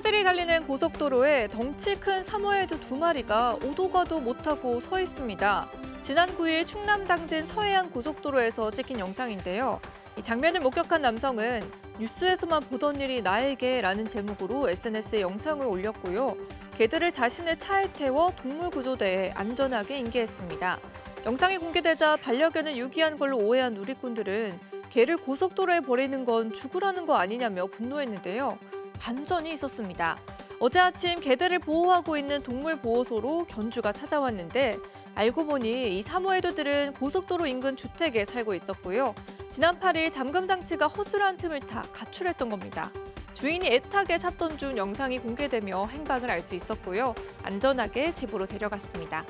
차들이 달리는 고속도로에 덩치 큰 사모예드 두 마리가 오도 가도 못하고 서 있습니다. 지난 9일 충남 당진 서해안 고속도로에서 찍힌 영상인데요. 이 장면을 목격한 남성은 뉴스에서만 보던 일이 나에게 라는 제목으로 SNS에 영상을 올렸고요. 개들을 자신의 차에 태워 동물구조대에 안전하게 인계했습니다. 영상이 공개되자 반려견을 유기한 걸로 오해한 누리꾼들은 개를 고속도로에 버리는 건 죽으라는 거 아니냐며 분노했는데요. 반전이 있었습니다. 어제 아침 개들을 보호하고 있는 동물보호소로 견주가 찾아왔는데 알고 보니 이 사모예드들은 고속도로 인근 주택에 살고 있었고요. 지난 8일 잠금 장치가 허술한 틈을 타 가출했던 겁니다. 주인이 애타게 찾던 중 영상이 공개되며 행방을 알 수 있었고요. 안전하게 집으로 데려갔습니다.